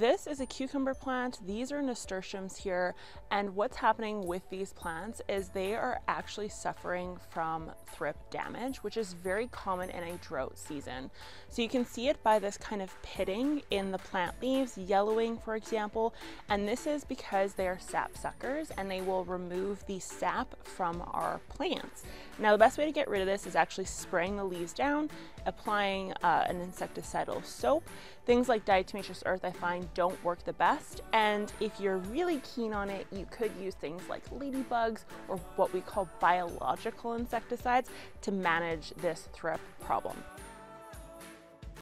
this is a cucumber plant. These are nasturtiums here. And what's happening with these plants is they are actually suffering from thrip damage, which is very common in a drought season. So you can see it by this kind of pitting in the plant leaves, yellowing, for example. And this is because they are sap suckers and they will remove the sap from our plants. Now, the best way to get rid of this is actually spraying the leaves down, applying uh, an insecticidal soap. Things like diatomaceous earth I find don't work the best. And if you're really keen on it, you could use things like ladybugs or what we call biological insecticides to manage this thrip problem.